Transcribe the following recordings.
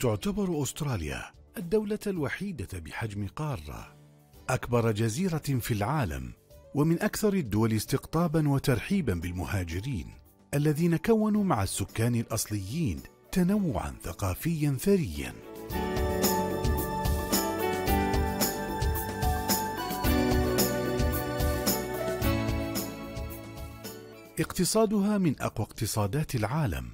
تعتبر أستراليا الدولة الوحيدة بحجم قارة أكبر جزيرة في العالم ومن أكثر الدول استقطابا وترحيبا بالمهاجرين الذين كونوا مع السكان الأصليين تنوعا ثقافيا ثريا. اقتصادها من أقوى اقتصادات العالم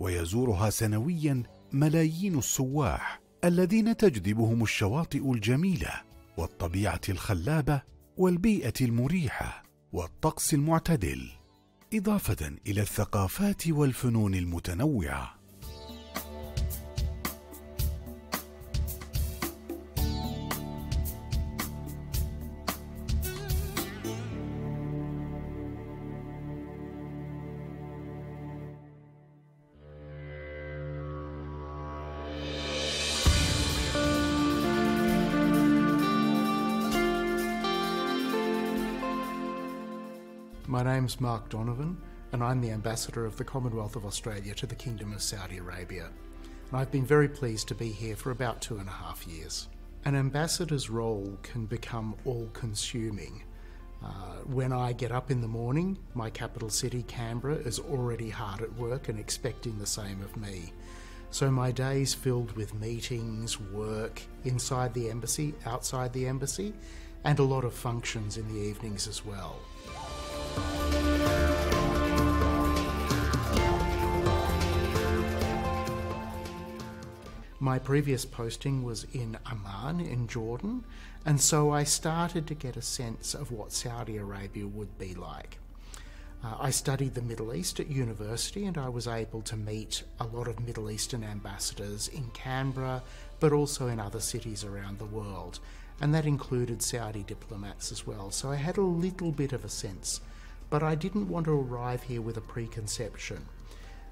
ويزورها سنويا ملايين السواح الذين تجذبهم الشواطئ الجميلة والطبيعة الخلابة والبيئة المريحة والطقس المعتدل إضافة إلى الثقافات والفنون المتنوعة. Name's Mark Donovan, and I'm the Ambassador of the Commonwealth of Australia to the Kingdom of Saudi Arabia. And I've been very pleased to be here for about two and a half years. An ambassador's role can become all consuming. Uh, when I get up in the morning, my capital city, Canberra, is already hard at work and expecting the same of me. So my days filled with meetings, work inside the embassy, outside the embassy, and a lot of functions in the evenings as well. My previous posting was in Amman in Jordan, and so I started to get a sense of what Saudi Arabia would be like. Uh, I studied the Middle East at university and I was able to meet a lot of Middle Eastern ambassadors in Canberra, but also in other cities around the world. And that included Saudi diplomats as well. So I had a little bit of a sense, but I didn't want to arrive here with a preconception.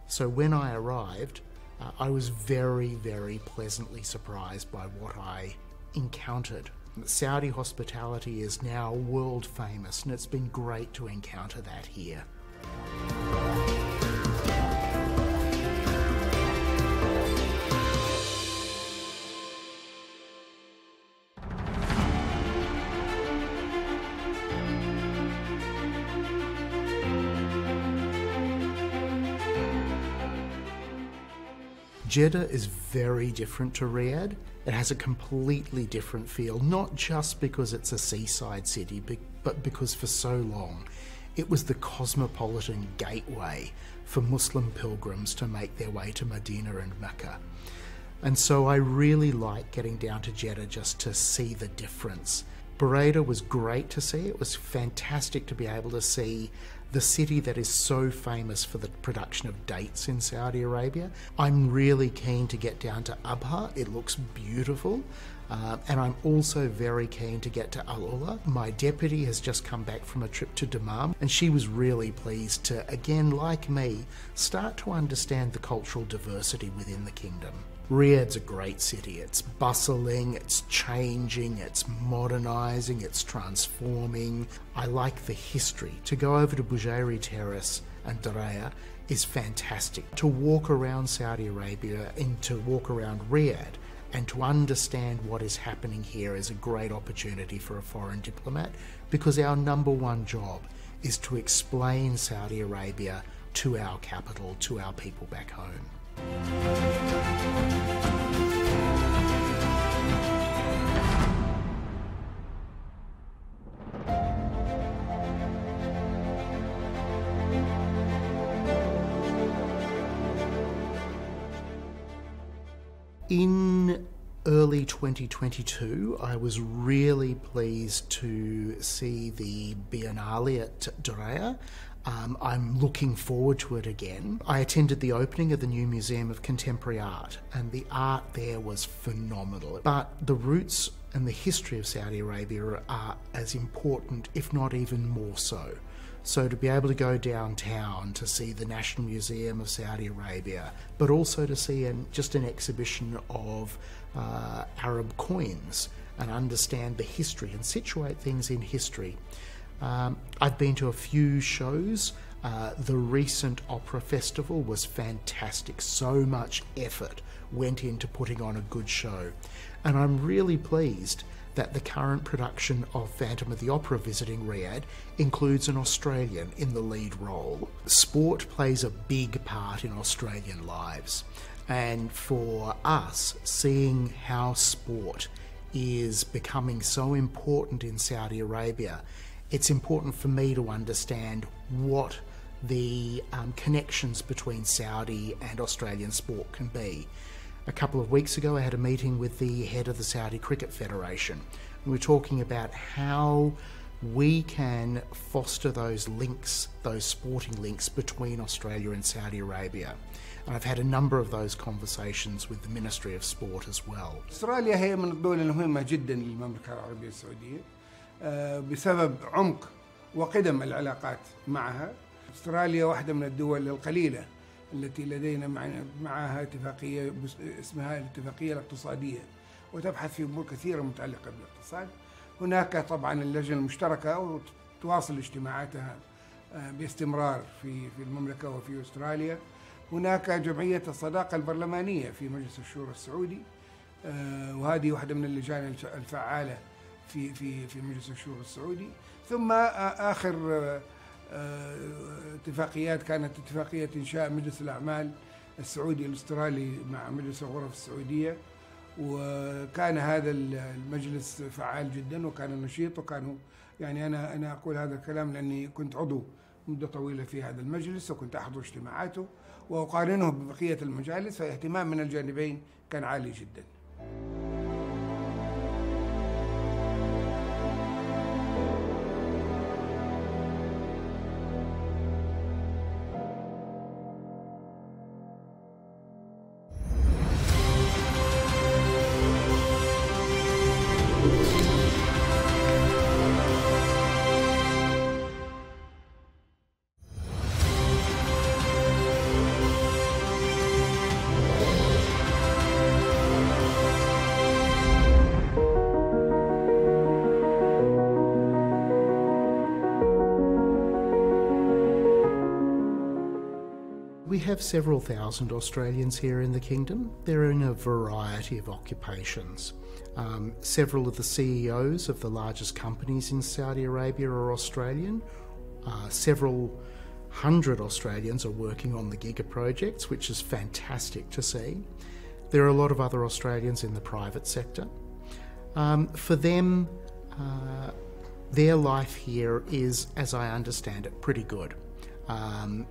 So when I arrived, uh, I was very, very pleasantly surprised by what I encountered. Saudi hospitality is now world famous, and it's been great to encounter that here. Jeddah is very different to Riyadh. It has a completely different feel, not just because it's a seaside city, but because for so long it was the cosmopolitan gateway for Muslim pilgrims to make their way to Medina and Mecca. And so I really like getting down to Jeddah just to see the difference. Buraydah was great to see. It was fantastic to be able to see the city that is so famous for the production of dates in Saudi Arabia. I'm really keen to get down to Abha. It looks beautiful. Uh, and I'm also very keen to get to Al Ula. My deputy has just come back from a trip to Dammam, and she was really pleased to, again, like me, start to understand the cultural diversity within the kingdom. Riyadh's a great city. It's bustling, it's changing, it's modernising, it's transforming. I like the history. To go over to Bujairi Terrace and Diriyah is fantastic. To walk around Saudi Arabia and to walk around Riyadh and to understand what is happening here is a great opportunity for a foreign diplomat because our number one job is to explain Saudi Arabia to our capital, to our people back home. In early 2022, I was really pleased to see the Biennale at Diriyah. Um, I'm looking forward to it again. I attended the opening of the new Museum of Contemporary Art, and the art there was phenomenal. But the roots and the history of Saudi Arabia are as important, if not even more so. So to be able to go downtown to see the National Museum of Saudi Arabia, but also to see an, just an exhibition of uh, Arab coins and understand the history and situate things in history. Um, I've been to a few shows Uh, the recent opera festival was fantastic. So much effort went into putting on a good show. And I'm really pleased that the current production of Phantom of the Opera visiting Riyadh includes an Australian in the lead role. Sport plays a big part in Australian lives. And for us, seeing how sport is becoming so important in Saudi Arabia, it's important for me to understand what the um, connections between Saudi and Australian sport can be. A couple of weeks ago, I had a meeting with the head of the Saudi Cricket Federation. We were talking about how we can foster those links, those sporting links between Australia and Saudi Arabia. And I've had a number of those conversations with the Ministry of Sport as well. استراليا هي من الدول المهمة جدا للمملكة العربية السعودية بسبب عمق وقدم العلاقات معها. أستراليا واحدة من الدول القليلة التي لدينا معها اتفاقية اسمها الاتفاقية الاقتصادية وتبحث في أمور كثيرة متعلقة بالاقتصاد هناك طبعا اللجنة المشتركة وتواصل اجتماعاتها باستمرار في في المملكة وفي أستراليا هناك جمعية الصداقة البرلمانية في مجلس الشورى السعودي وهذه واحدة من اللجان الفعالة في في في مجلس الشورى السعودي. ثم آخر اتفاقيات كانت اتفاقية إنشاء مجلس الأعمال السعودي الأسترالي مع مجلس الغرف السعودية. وكان هذا المجلس فعال جدا وكان نشيط وكانوا يعني أنا أنا أقول هذا الكلام لأني كنت عضو مدة طويلة في هذا المجلس وكنت أحضر اجتماعاته وأقارنه ببقية المجالس فاهتمام من الجانبين كان عالي جداً. We have several thousand Australians here in the Kingdom. They're in a variety of occupations. Um, several of the CEOs of the largest companies in Saudi Arabia are Australian. Uh, several hundred Australians are working on the Giga projects, which is fantastic to see. There are a lot of other Australians in the private sector. Um, for them, uh, their life here is, as I understand it, pretty good. Um,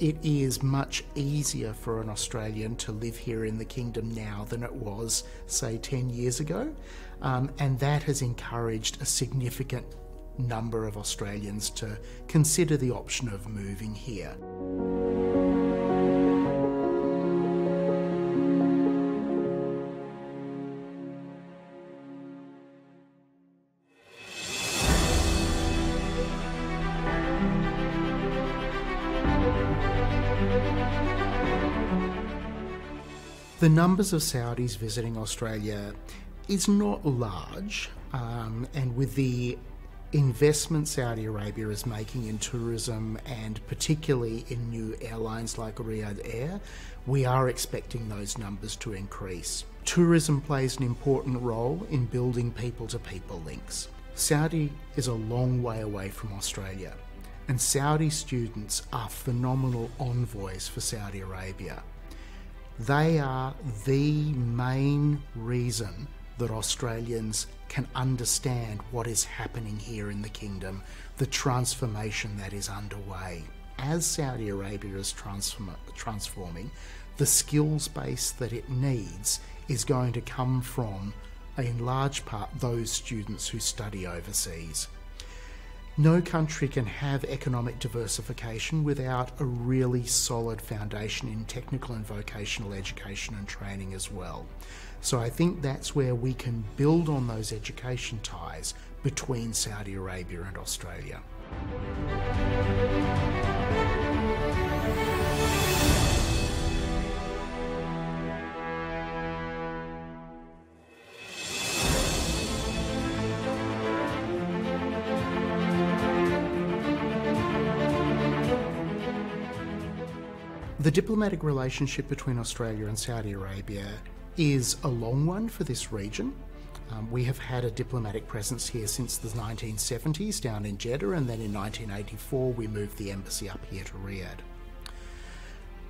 it is much easier for an Australian to live here in the kingdom now than it was, say, 10 years ago. Um, and that has encouraged a significant number of Australians to consider the option of moving here. The numbers of Saudis visiting Australia is not large, um, and with the investment Saudi Arabia is making in tourism and particularly in new airlines like Riyadh Air, we are expecting those numbers to increase. Tourism plays an important role in building people to people links. Saudi is a long way away from Australia, and Saudi students are phenomenal envoys for Saudi Arabia. They are the main reason that Australians can understand what is happening here in the kingdom, the transformation that is underway. As Saudi Arabia is transform- transforming, the skills base that it needs is going to come from, in large part, those students who study overseas. No country can have economic diversification without a really solid foundation in technical and vocational education and training as well. So I think that's where we can build on those education ties between Saudi Arabia and Australia. The diplomatic relationship between Australia and Saudi Arabia is a long one for this region. Um, we have had a diplomatic presence here since the 1970s down in Jeddah, and then in 1984 we moved the embassy up here to Riyadh.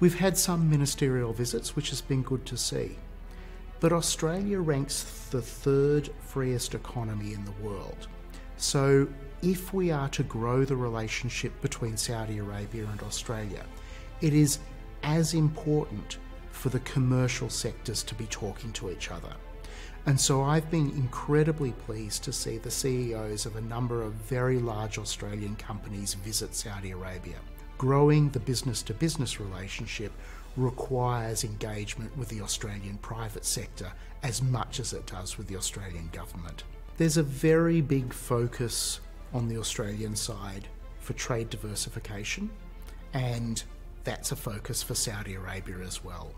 We've had some ministerial visits, which has been good to see. But Australia ranks the third freest economy in the world. So, if we are to grow the relationship between Saudi Arabia and Australia, it is as important for the commercial sectors to be talking to each other. And so I've been incredibly pleased to see the CEOs of a number of very large Australian companies visit Saudi Arabia. Growing the business to business relationship requires engagement with the Australian private sector as much as it does with the Australian government. There's a very big focus on the Australian side for trade diversification, and that's a focus for Saudi Arabia as well.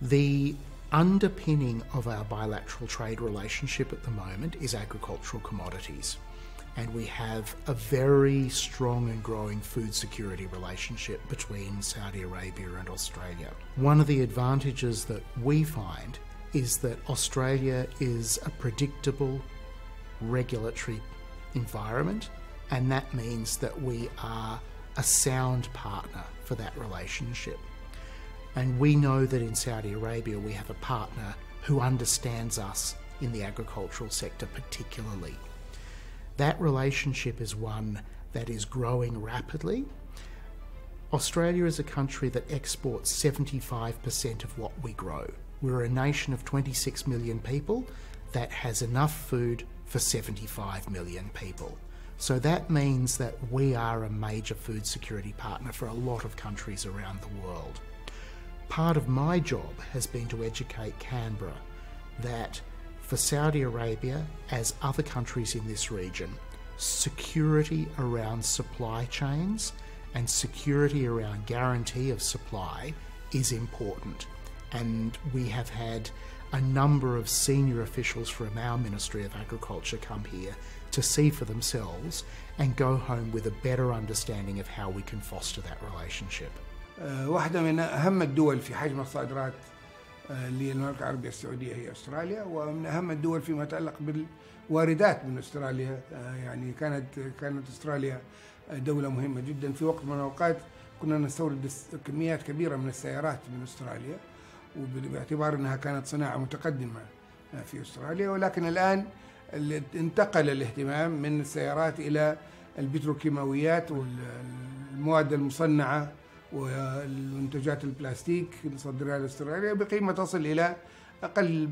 The underpinning of our bilateral trade relationship at the moment is agricultural commodities. And we have a very strong and growing food security relationship between Saudi Arabia and Australia. One of the advantages that we find is that Australia is a predictable regulatory environment, and that means that we are a sound partner for that relationship. And we know that in Saudi Arabia we have a partner who understands us in the agricultural sector particularly. That relationship is one that is growing rapidly. Australia is a country that exports 75% of what we grow. We're a nation of 26 million people that has enough food for 75 million people. So that means that we are a major food security partner for a lot of countries around the world. Part of my job has been to educate Canberra that for Saudi Arabia, as other countries in this region, security around supply chains and security around guarantee of supply is important. And we have had a number of senior officials from our Ministry of Agriculture come here to see for themselves and go home with a better understanding of how we can foster that relationship. واحدة من أهم الدول في حجم الصادرات للمملكة العربية السعودية هي أستراليا ومن أهم الدول فيما يتعلق بالواردات من أستراليا. يعني كانت كانت أستراليا دولة مهمة جدا. في وقت من الأوقات كنا نستورد كميات كبيرة من السيارات من أستراليا وباعتبار أنها كانت صناعة متقدمة في أستراليا. ولكن الآن انتقل الاهتمام من السيارات إلى البتروكيماويات والمواد المصنعة والمنتجات البلاستيك نصدرها لاستراليا بقيمة تصل إلى أقل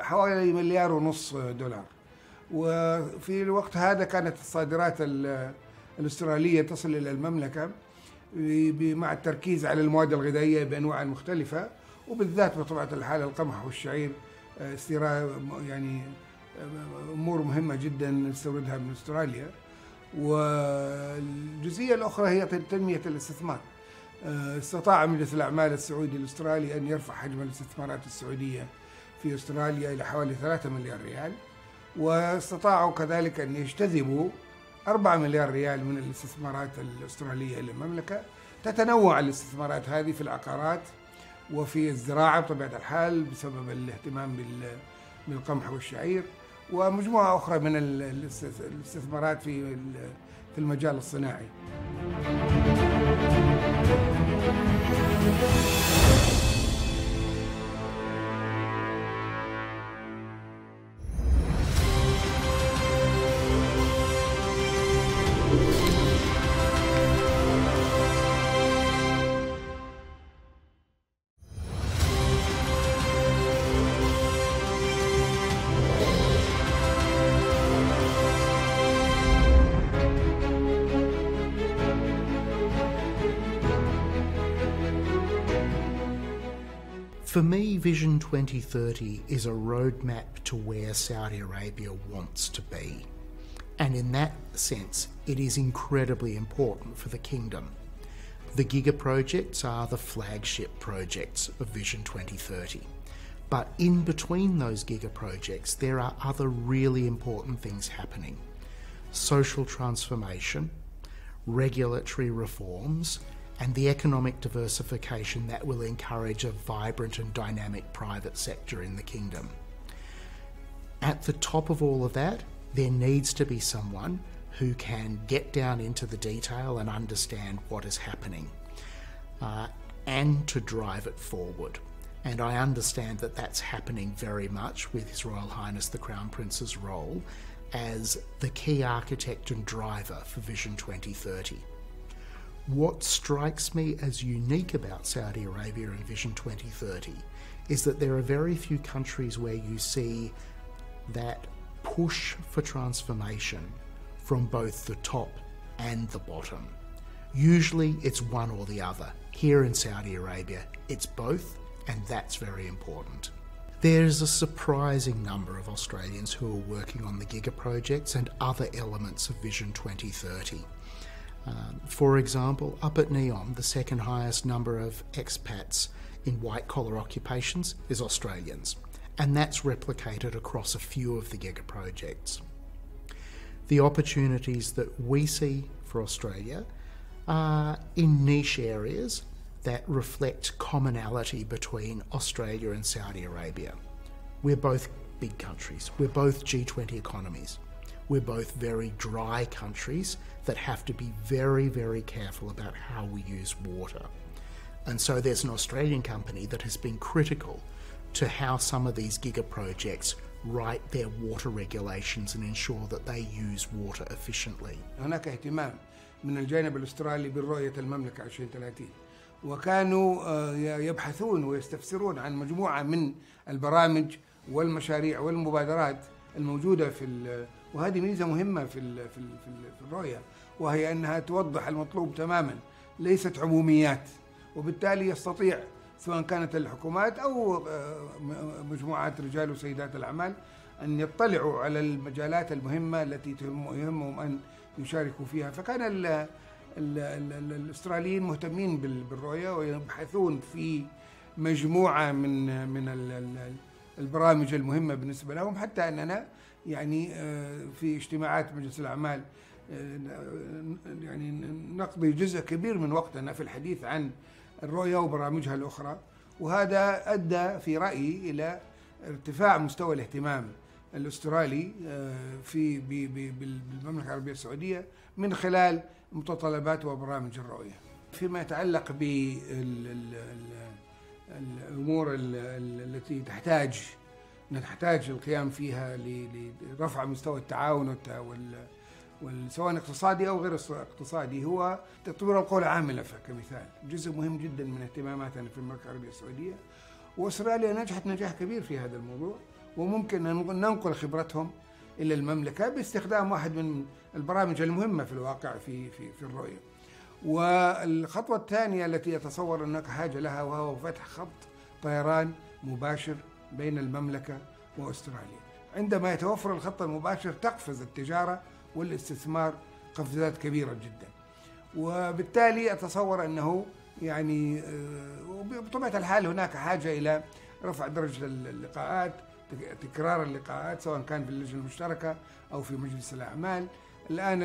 حوالي مليار ونص دولار. وفي الوقت هذا كانت الصادرات الأسترالية تصل إلى المملكة مع التركيز على المواد الغذائية بأنواع مختلفة وبالذات بطبيعة الحال القمح والشعير استيراد يعني أمور مهمة جدا نستوردها من أستراليا. والجزئية الأخرى هي تنمية الاستثمار. استطاع مجلس الأعمال السعودي الأسترالي أن يرفع حجم الاستثمارات السعودية في أستراليا إلى حوالي 3 مليار ريال واستطاعوا كذلك أن يجتذبوا 4 مليار ريال من الاستثمارات الأسترالية إلى المملكه تتنوع الاستثمارات هذه في العقارات وفي الزراعة بطبيعة الحال بسبب الاهتمام بالقمح والشعير. ومجموعة أخرى من الاستثمارات في في المجال الصناعي. For me, Vision 2030 is a roadmap to where Saudi Arabia wants to be. And in that sense, it is incredibly important for the kingdom. The Giga projects are the flagship projects of Vision 2030. But in between those Giga projects, there are other really important things happening social transformation, regulatory reforms, and the economic diversification that will encourage a vibrant and dynamic private sector in the kingdom. At the top of all of that, there needs to be someone who can get down into the detail and understand what is happening uh, and to drive it forward. And I understand that that's happening very much with His Royal Highness the Crown Prince's role as the key architect and driver for Vision 2030. What strikes me as unique about Saudi Arabia and Vision 2030 is that there are very few countries where you see that push for transformation from both the top and the bottom. Usually it's one or the other. Here in Saudi Arabia, it's both, and that's very important. There's a surprising number of Australians who are working on the Giga projects and other elements of Vision 2030. Um, for example, up at NEOM, the second highest number of expats in white collar occupations is Australians, and that's replicated across a few of the Giga projects. The opportunities that we see for Australia are in niche areas that reflect commonality between Australia and Saudi Arabia. We're both big countries, we're both G20 economies. We're both very dry countries that have to be very, very careful about how we use water. And so there's an Australian company that has been critical to how some of these giga projects write their water regulations and ensure that they use water efficiently. هناك اهتمام من الجانب الاسترالي بالرؤية المملكة 2030 وكانوا يبحثون ويستفسرون عن مجموعة من البرامج والمشاريع والمبادرات الموجودة في وهذه ميزة مهمة في في في الرؤية وهي أنها توضح المطلوب تماما ليست عموميات وبالتالي يستطيع سواء كانت الحكومات أو مجموعات رجال وسيدات الأعمال أن يطلعوا على المجالات المهمة التي يهمهم أن يشاركوا فيها. فكان ال ال ال الاستراليين مهتمين بالرؤية ويبحثون في مجموعة من من البرامج المهمة بالنسبة لهم حتى أننا يعني في اجتماعات مجلس الأعمال يعني نقضي جزء كبير من وقتنا في الحديث عن الرؤية وبرامجها الأخرى وهذا أدى في رأيي إلى ارتفاع مستوى الاهتمام الأسترالي في بالمملكة العربية السعودية من خلال متطلبات وبرامج الرؤية. فيما يتعلق بالامور التي تحتاج نحتاج القيام فيها لرفع مستوى التعاون سواء اقتصادي أو غير اقتصادي هو تطوير القوى العامله كمثال جزء مهم جدا من اهتماماتنا في المملكة العربية السعودية وأستراليا نجحت نجاح كبير في هذا الموضوع وممكن ننقل خبرتهم إلى المملكة باستخدام واحد من البرامج المهمة في الواقع في في في الرؤية. والخطوة الثانية التي يتصور هناك حاجة لها وهو فتح خط طيران مباشر بين المملكة وأستراليا. عندما يتوفر الخط المباشر تقفز التجارة والاستثمار قفزات كبيرة جدا. وبالتالي أتصور أنه يعني بطبيعة الحال هناك حاجة إلى رفع درجة اللقاءات تكرار اللقاءات سواء كان في اللجنة المشتركة أو في مجلس الأعمال الآن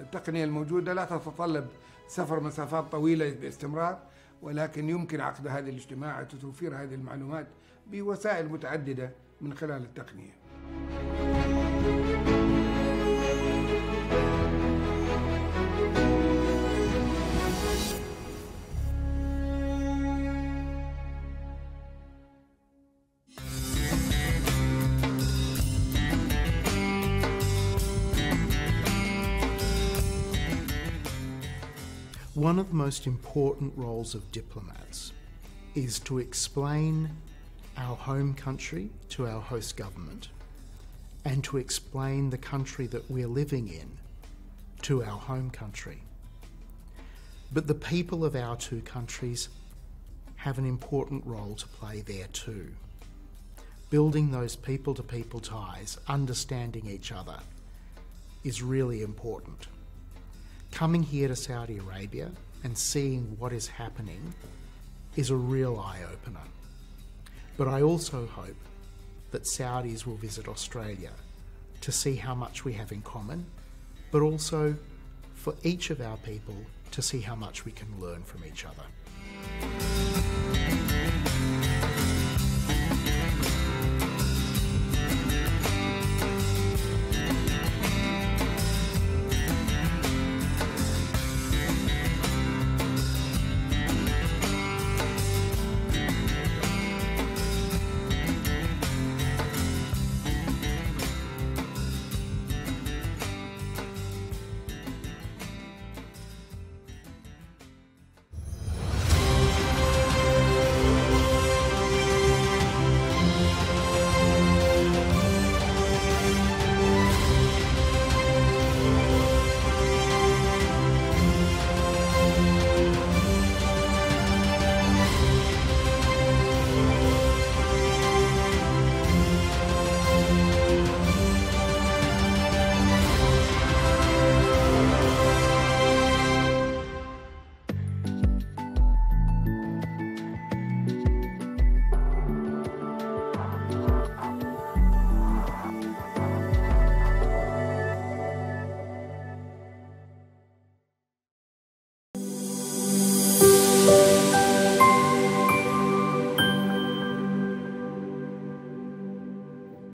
التقنية الموجودة لا تتطلب سفر مسافات طويلة باستمرار ولكن يمكن عقد هذه الاجتماعات وتوفير هذه المعلومات بوسائل متعددة من خلال التقنية. Of the most important roles of diplomats is to explain our home country to our host government and to explain the country that we're living in to our home country. But the people of our two countries have an important role to play there too. Building those people to people ties, understanding each other, is really important. Coming here to Saudi Arabia and seeing what is happening is a real eye opener. But I also hope that Saudis will visit Australia to see how much we have in common, but also for each of our people to see how much we can learn from each other.